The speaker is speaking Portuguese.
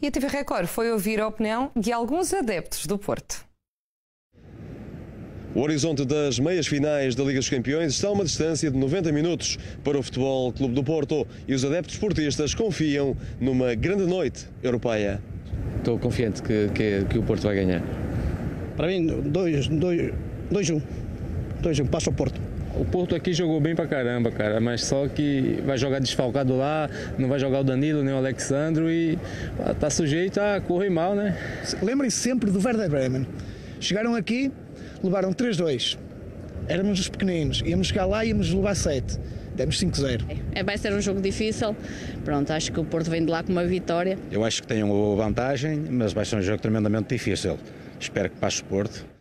E a TV Record foi ouvir a opinião de alguns adeptos do Porto. O horizonte das meias finais da Liga dos Campeões está a uma distância de 90 minutos para o Futebol Clube do Porto e os adeptos portistas confiam numa grande noite europeia. Estou confiante que, que, que o Porto vai ganhar. Para mim, 2-1. Dois, dois, dois, um. dois, um. Passa o Porto. O Porto aqui jogou bem pra caramba, cara, mas só que vai jogar desfalcado lá, não vai jogar o Danilo nem o Alexandro e tá sujeito a correr mal, né? Lembrem-se sempre do Werder Bremen. Chegaram aqui, levaram 3-2. Éramos os pequeninos, íamos chegar lá e íamos levar 7. Demos 5-0. É, vai ser um jogo difícil. Pronto, acho que o Porto vem de lá com uma vitória. Eu acho que tem uma vantagem, mas vai ser um jogo tremendamente difícil. Espero que passe o Porto.